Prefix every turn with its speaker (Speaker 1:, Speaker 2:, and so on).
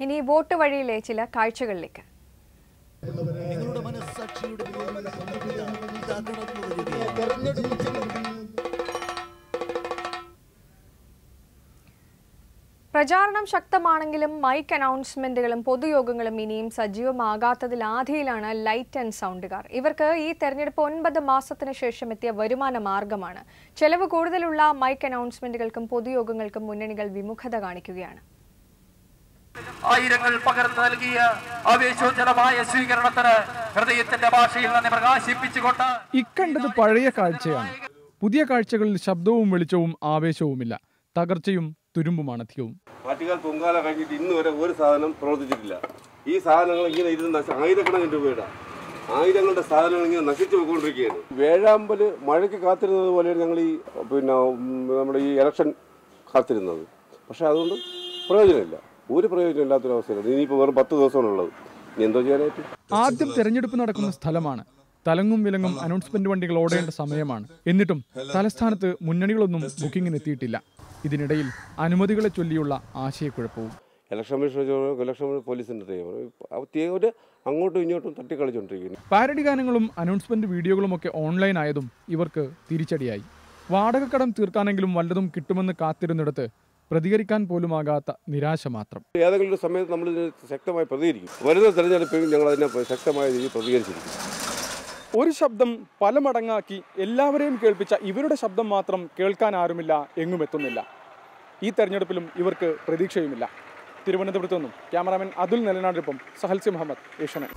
Speaker 1: ഇനി വോട്ട് വഴിയിലെ ചില കാഴ്ചകളിലേക്ക്.
Speaker 2: നിങ്ങളുടെ മനസ്സാക്ഷിയുടെ
Speaker 1: പ്രചാരണം ശക്തമാണെങ്കിലും മൈക്ക് അനൗൺസ്മെന്റുകളും പൊതുയോഗങ്ങളും ഇനിയും സജീവമാകാത്തതിൽ ആധിയിലാണ് ലൈറ്റ് ആൻഡ് സൗണ്ടുകാർ ഇവർക്ക് ഈ തെരഞ്ഞെടുപ്പ് ഒൻപത് മാസത്തിന് ശേഷം എത്തിയ വരുമാന മാർഗമാണ്. ചെലവ് കൂടുതലുള്ള മൈക്ക് അനൗൺസ്മെന്റുകൾക്കും പൊതുയോഗങ്ങൾക്കും മുന്നണികൾ വിമുഖത കാണിക്കുകയാണ്.
Speaker 3: ആയിരങ്ങൾ പകർന്നു നൽകിയ ആവേശോജ്ജലമായ സ്വീകരണത്തിന് ഹൃദയത്തിന്റെ ഭാഷയിൽ നിന്ന് പ്രകാശിപ്പിച്ചുകൊണ്ട്
Speaker 4: ഇക്കണ്ടത് പഴയ കാഴ്ചയാണ്. പുതിയ കാഴ്ചകളിൽ ശബ്ദവും വെളിച്ചവും ആവേശവുമില്ല. തകർച്ചയും തുരുമ്പുമാണ് അധികവും.
Speaker 5: പാർട്ടിക്കാർ പൊങ്കാല കഴിഞ്ഞിട്ട് ഇന്ന് വരെ ഒരു സാധനം പ്രവർത്തിച്ചിട്ടില്ല. ഈ സാധനങ്ങൾ ഇങ്ങനെ ഇരുന്ന് ആയിരക്കണക്കിന് രൂപയുടെ ആയിരങ്ങളുടെ സാധനങ്ങൾ ഇങ്ങനെ നശിച്ചു പോയിക്കൊണ്ടിരിക്കുകയാണ്. വേഴാമ്പൽ മഴയ്ക്ക് കാത്തിരുന്നത് പോലെയാണ് ഞങ്ങൾ ഈ പിന്നെ നമ്മുടെ ഈ ഇലക്ഷൻ കാത്തിരുന്നത്. പക്ഷെ അതുകൊണ്ട് പ്രയോജനമില്ല. ഒരു പ്രയോജനം ഇല്ലാത്തൊരവസ്ഥയിലാണ് ഇനിയിപ്പോൾ വെറും പത്ത് ദിവസമാണുള്ളത് ഇനി എന്തോ ചെയ്യാനായിട്ട്?
Speaker 4: ആദ്യം തെരഞ്ഞെടുപ്പ് നടക്കുന്ന സ്ഥലമാണ്. തലങ്ങും വിലങ്ങും അനൗൺസ്മെന്റ് വണ്ടികൾ ഓടേണ്ട സമയമാണ്. എന്നിട്ടും തലസ്ഥാനത്ത് മുന്നണികളൊന്നും ബുക്കിങ്ങിന് എത്തിയിട്ടില്ല ഇതിനിടയിൽ അനുമതികളെ ചൊല്ലിയുള്ള ആശയക്കുഴപ്പവും.
Speaker 5: ഇലക്ഷൻ കമ്മീഷൻ ഇലക്ഷൻ പോലീസിന്റെ ഒരു അങ്ങോട്ടും ഇങ്ങോട്ടും തട്ടിക്കളിച്ചുകൊണ്ടിരിക്കുന്നു
Speaker 4: പാരഡി ഗാനങ്ങളും അനൗൺസ്മെന്റ് വീഡിയോകളും ഒക്കെ ഓൺലൈൻ ആയതും ഇവർക്ക് തിരിച്ചടിയായി. വാടകക്കടം തീർക്കാനെങ്കിലും വല്ലതും കിട്ടുമെന്ന് കാത്തിരുന്നിടത്ത് പ്രതികരിക്കാൻ പോലുമാകാത്ത നിരാശ മാത്രം.
Speaker 5: ഏതെങ്കിലും ഒരു സമയത്ത് നമ്മൾ ഇതിന് ശക്തമായി പ്രതികരിക്കും. വരുന്ന തെരഞ്ഞെടുപ്പിൽ ഞങ്ങൾ അതിനെ ശക്തമായ രീതിയിൽ പ്രതികരിച്ചിരിക്കും.
Speaker 4: ഒരു ശബ്ദം പല മടങ്ങാക്കി എല്ലാവരെയും കേൾപ്പിച്ച ഇവരുടെ ശബ്ദം മാത്രം കേൾക്കാൻ ആരുമില്ല എങ്ങും എത്തുന്നില്ല. ഈ തെരഞ്ഞെടുപ്പിലും ഇവർക്ക് പ്രതീക്ഷയുമില്ല. തിരുവനന്തപുരത്തു നിന്നും ക്യാമറാമാൻ അതുൽ നെലനാടിനൊപ്പം സഹൽസി മുഹമ്മദ് ഏഷ്യനെ